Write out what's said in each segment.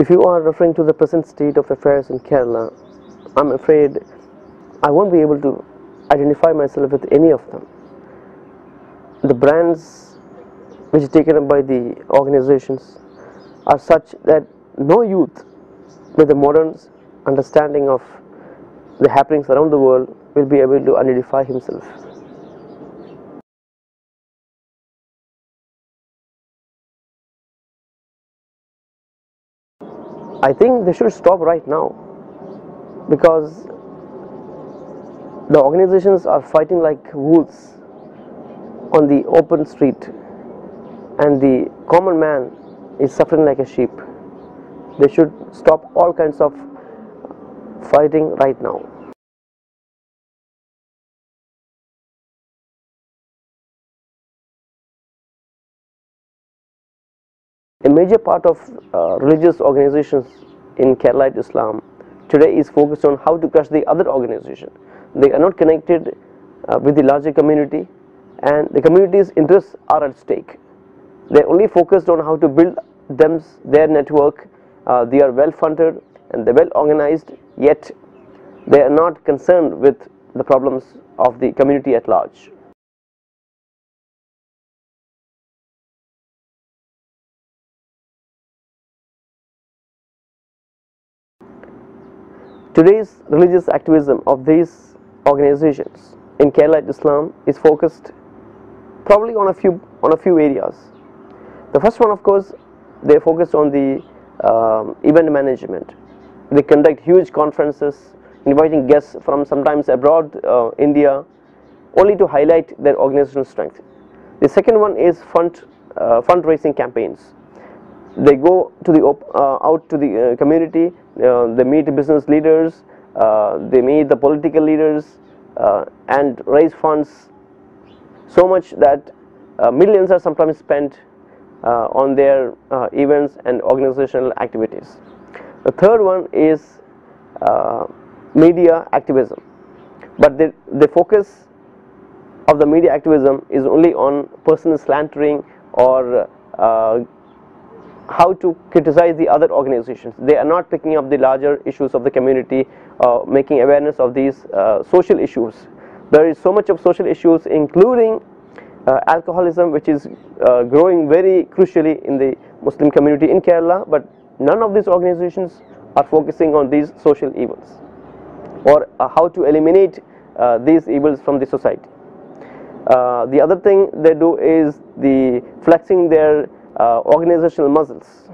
If you are referring to the present state of affairs in Kerala, I'm afraid I won't be able to identify myself with any of them. The brands which are taken up by the organizations are such that no youth with a modern understanding of the happenings around the world will be able to identify himself. I think they should stop right now because the organizations are fighting like wolves on the open street and the common man is suffering like a sheep. They should stop all kinds of fighting right now. Major part of uh, religious organizations in Kerala Islam today is focused on how to crush the other organization. They are not connected uh, with the larger community and the community's interests are at stake. They are only focused on how to build them their network. Uh, they are well funded and they are well organized yet they are not concerned with the problems of the community at large. Today's religious activism of these organizations in Kerala Islam is focused probably on a few on a few areas. The first one of course they focus on the um, event management. They conduct huge conferences inviting guests from sometimes abroad uh, India only to highlight their organizational strength. The second one is fund uh, fundraising campaigns. They go to the uh, out to the uh, community uh, they meet business leaders, they meet the political leaders and raise funds so much that millions are sometimes spent on their events and organizational activities. The third one is media activism but they, the focus of the media activism is only on personal slandering or uh, how to criticize the other organizations. They are not picking up the larger issues of the community, uh, making awareness of these uh, social issues. There is so much of social issues including uh, alcoholism which is uh, growing very crucially in the Muslim community in Kerala but none of these organizations are focusing on these social evils or uh, how to eliminate uh, these evils from the society. the other thing they do is the flexing their uh, organizational muscles,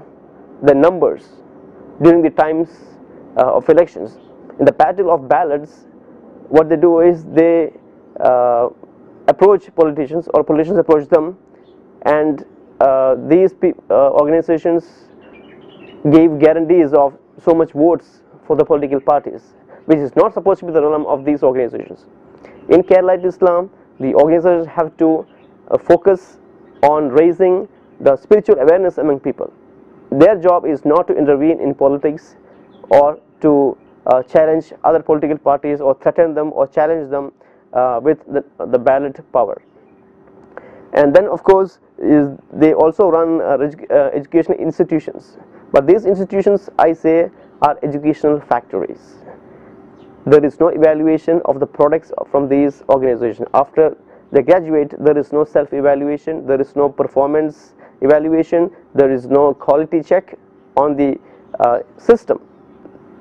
the numbers during the times uh, of elections. In the battle of ballots, what they do is they uh, approach politicians or politicians approach them and these organizations gave guarantees of so much votes for the political parties which is not supposed to be the realm of these organizations. In Kerala Islam, the organizations have to uh, focus on raising the spiritual awareness among people. Their job is not to intervene in politics or to uh, challenge other political parties or threaten them or challenge them uh, with the, the ballot power. And then of course is they also run uh, uh educational institutions but these institutions I say are educational factories. There is no evaluation of the products from these organizations. After they graduate there is no self evaluation, there is no performance evaluation, there is no quality check on the uh, system,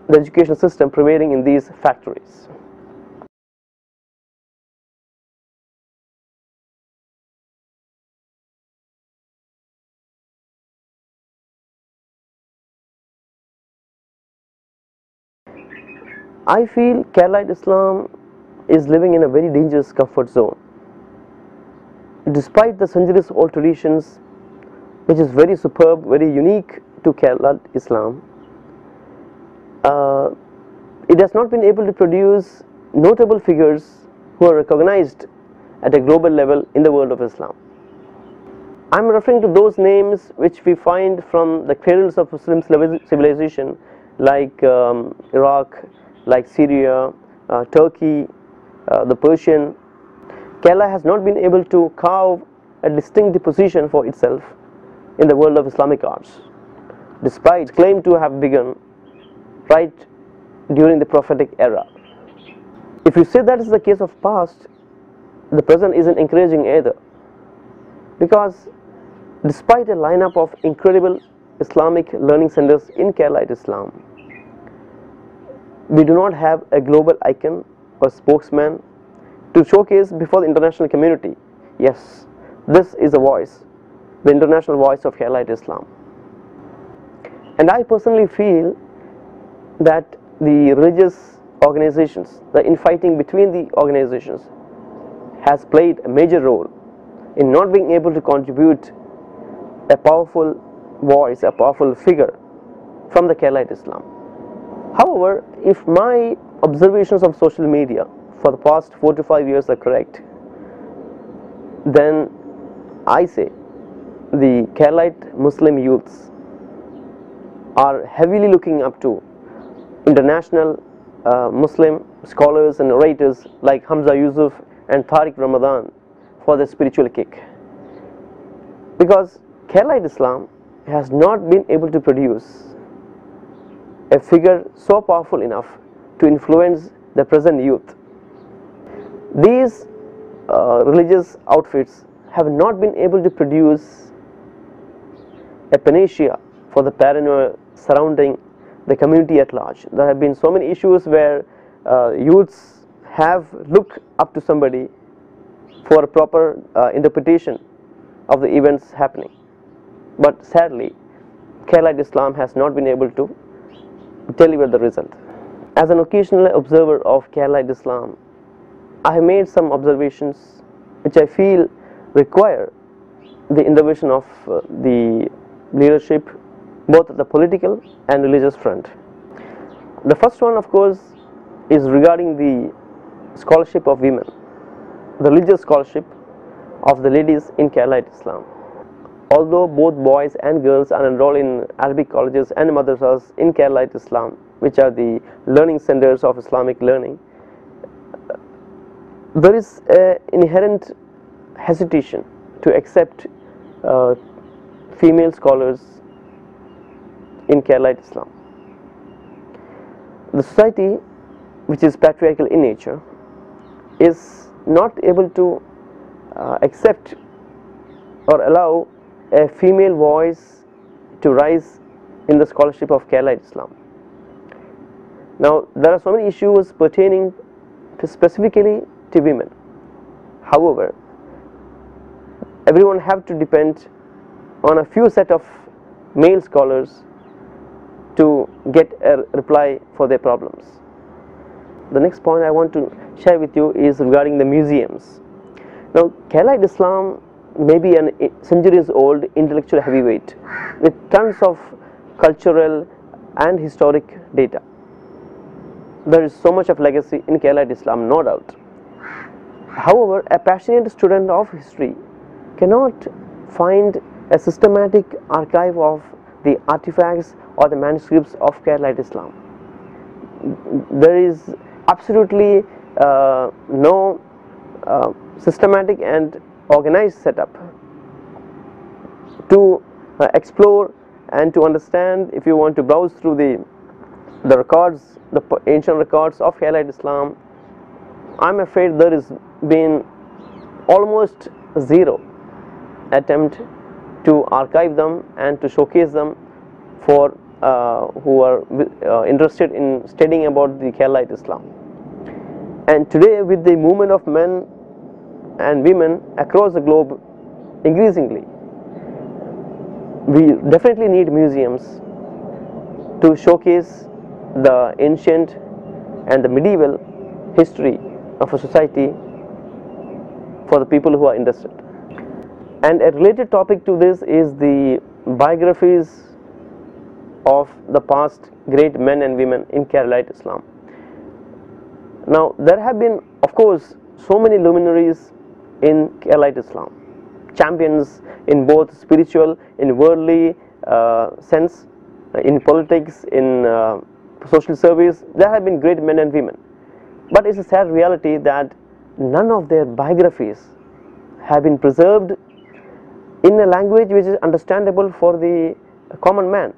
the education system prevailing in these factories. I feel Kerala Islam is living in a very dangerous comfort zone. Despite the centuries old traditions which is very superb, very unique to Kerala Islam. Uh, it has not been able to produce notable figures who are recognized at a global level in the world of Islam. I am referring to those names which we find from the cradles of Muslim civilization like um, Iraq, like Syria, uh, Turkey, uh, the Persian. Kerala has not been able to carve a distinct position for itself in the world of Islamic arts. despite claim to have begun right during the prophetic era. If you say that is the case of past, the present isn't encouraging either because despite a lineup of incredible Islamic learning centers in Kerala Islam, we do not have a global icon or spokesman to showcase before the international community. Yes, this is a voice, the international voice of Kerala Islam. And I personally feel that the religious organizations, the infighting between the organizations has played a major role in not being able to contribute a powerful voice, a powerful figure from the Kerala Islam. However, if my observations of social media for the past 4 to 5 years are correct, then I say the Keralite Muslim youths are heavily looking up to international uh, Muslim scholars and orators like Hamza Yusuf and Tariq Ramadan for the spiritual kick. Because Keralite Islam has not been able to produce a figure so powerful enough to influence the present youth. These uh, religious outfits have not been able to produce a panacea for the paranoia surrounding the community at large. There have been so many issues where uh, youths have looked up to somebody for a proper uh, interpretation of the events happening. But sadly, Kerala Islam has not been able to deliver the result. As an occasional observer of Kerala Islam, I have made some observations which I feel require the intervention of uh, the leadership both at the political and religious front. The first one of course is regarding the scholarship of women, the religious scholarship of the ladies in Kerala Islam. Although both boys and girls are enrolled in Arabic colleges and madrasas in Kerala Islam, which are the learning centers of Islamic learning, there is an inherent hesitation to accept uh, female scholars in Kerala Islam. The society which is patriarchal in nature is not able to uh, accept or allow a female voice to rise in the scholarship of Kerala Islam. Now there are so many issues pertaining to specifically to women. However, everyone have to depend on a few set of male scholars to get a reply for their problems. The next point I want to share with you is regarding the museums. Now Kerala Islam may be a centuries old intellectual heavyweight with tons of cultural and historic data. There is so much of legacy in Kerala Islam no doubt. However, a passionate student of history cannot find a systematic archive of the artifacts or the manuscripts of Kerala Islam. There is absolutely uh, no uh, systematic and organized setup to uh, explore and to understand if you want to browse through the the records the ancient records of Kerala Islam I'm afraid there is been almost zero attempt to archive them and to showcase them for uh, who are uh, interested in studying about the Kerala Islam. And today with the movement of men and women across the globe increasingly we definitely need museums to showcase the ancient and the medieval history of a society for the people who are interested and a related topic to this is the biographies of the past great men and women in Kerala Islam. Now there have been of course so many luminaries in Kerala Islam, champions in both spiritual, in worldly uh, sense, in politics, in uh, social service, there have been great men and women. But it's a sad reality that none of their biographies have been preserved in a language which is understandable for the common man.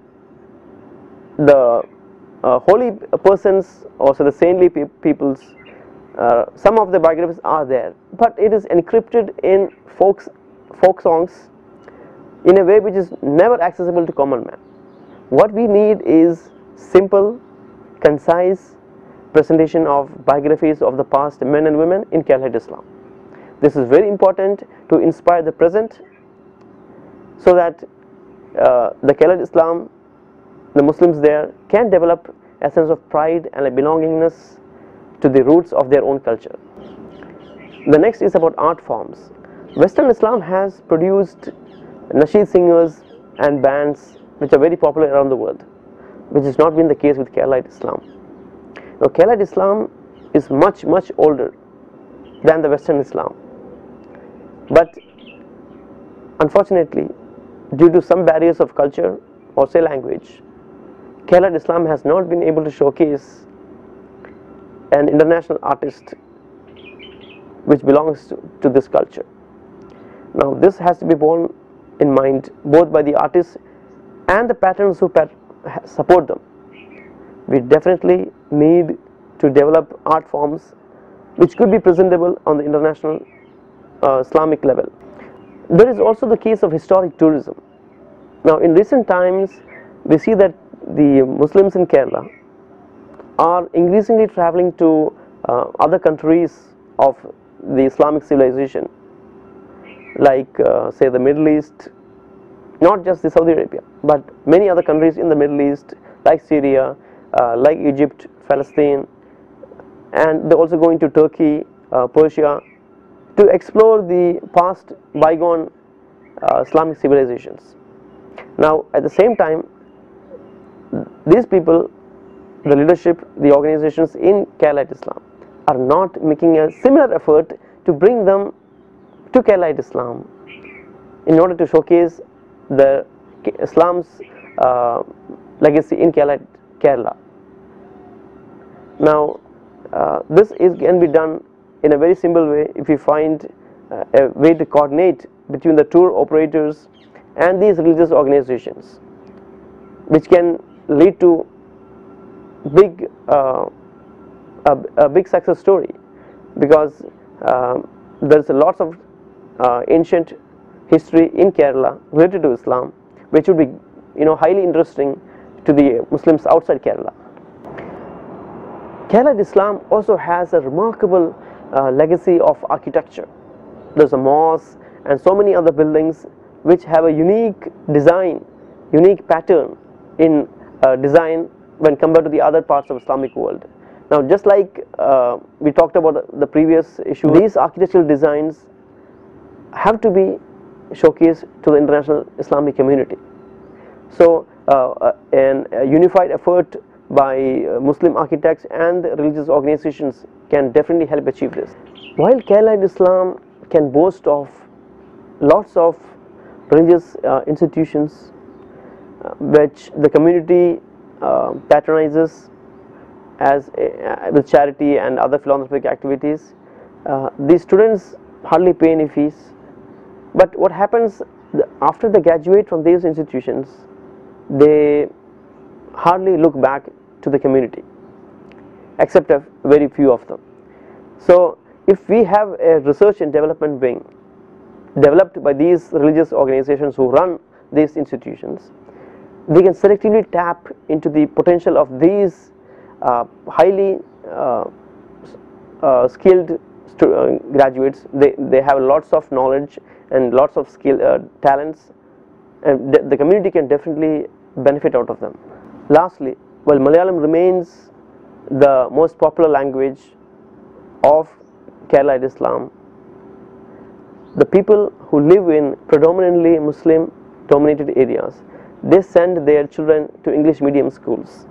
the uh, holy persons or so the saintly pe peoples uh, some of the biographies are there but it is encrypted in folks folk songs in a way which is never accessible to common man what we need is simple concise presentation of biographies of the past men and women in Kerala Islam this is very important to inspire the present so that uh, the Kerala Islam the Muslims there can develop a sense of pride and a belongingness to the roots of their own culture. The next is about art forms. Western Islam has produced nasheed singers and bands which are very popular around the world, which has not been the case with Kerala Islam. Now Kerala Islam is much much older than the Western Islam, but unfortunately due to some barriers of culture or say language, Kerala Islam has not been able to showcase an international artist which belongs to, this culture. Now this has to be borne in mind both by the artists and the patrons who pat support them. We definitely need to develop art forms which could be presentable on the international uh, Islamic level. There is also the case of historic tourism. Now in recent times we see that the Muslims in Kerala are increasingly traveling to uh, other countries of the Islamic civilization like uh, say the Middle East not just the Saudi Arabia but many other countries in the Middle East like Syria uh, like Egypt Palestine and they are also going to Turkey uh, Persia to explore the past bygone uh, Islamic civilizations now at the same time these people the leadership the organizations in Kerala Islam are not making a similar effort to bring them to Kerala Islam in order to showcase the Islam's uh, legacy in Kerala, Kerala. Now uh, this is can be done in a very simple way if you find uh, a way to coordinate between the tour operators and these religious organizations which can lead to big uh, a, a, big success story because uh, there's lots of uh, ancient history in Kerala related to Islam which would be you know highly interesting to the Muslims outside Kerala. Kerala Islam also has a remarkable uh, legacy of architecture. There's a mosque and so many other buildings which have a unique design, unique pattern in uh, design when compared to the other parts of Islamic world. Now just like uh, we talked about the previous issue, these architectural designs have to be showcased to the international Islamic community. So uh, uh an, a unified effort by uh, Muslim architects and religious organizations can definitely help achieve this. While Kerala Islam can boast of lots of religious uh, institutions which the community uh, patronizes as a, uh, with charity and other philanthropic activities. Uh, these students hardly pay any fees, but what happens the, after they graduate from these institutions, they hardly look back to the community, except a very few of them. So, if we have a research and development wing developed by these religious organizations who run these institutions, they can selectively tap into the potential of these uh, highly uh, uh, skilled uh, graduates they, they have lots of knowledge and lots of skill uh, talents and the community can definitely benefit out of them. Lastly, while Malayalam remains the most popular language of Kerala Islam, the people who live in predominantly Muslim dominated areas they send their children to English medium schools.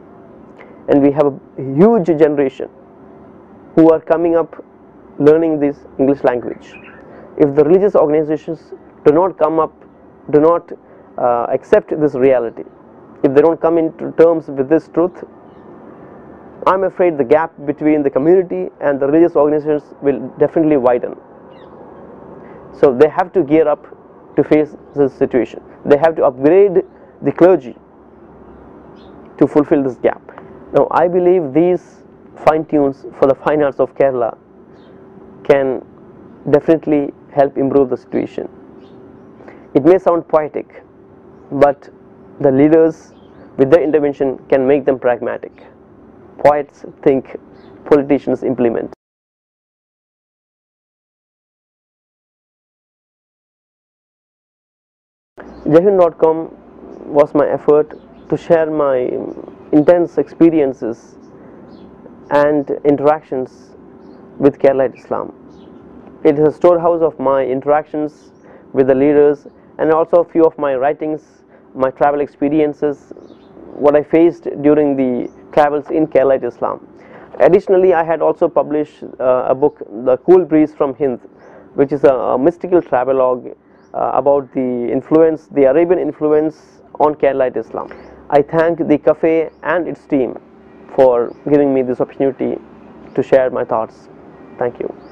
And we have a huge generation who are coming up learning this English language. If the religious organizations do not come up, do not uh, accept this reality, if they don't come into terms with this truth, I am afraid the gap between the community and the religious organizations will definitely widen. So they have to gear up to face this situation. They have to upgrade the clergy to fulfill this gap. Now I believe these fine tunes for the fine arts of Kerala can definitely help improve the situation. It may sound poetic, but the leaders with their intervention can make them pragmatic. Poets think, politicians implement. Jaihoon.com was my effort to share my intense experiences and interactions with Kerala Islam. It is a storehouse of my interactions with the leaders and also a few of my writings, my travel experiences, what I faced during the travels in Kerala Islam. Additionally, I had also published uh, a book, The Cool Breeze from Hind, which is a, a mystical travelogue uh, about the influence, the Arabian influence on Kerala Islam. I thank the cafe and its team for giving me this opportunity to share my thoughts. Thank you.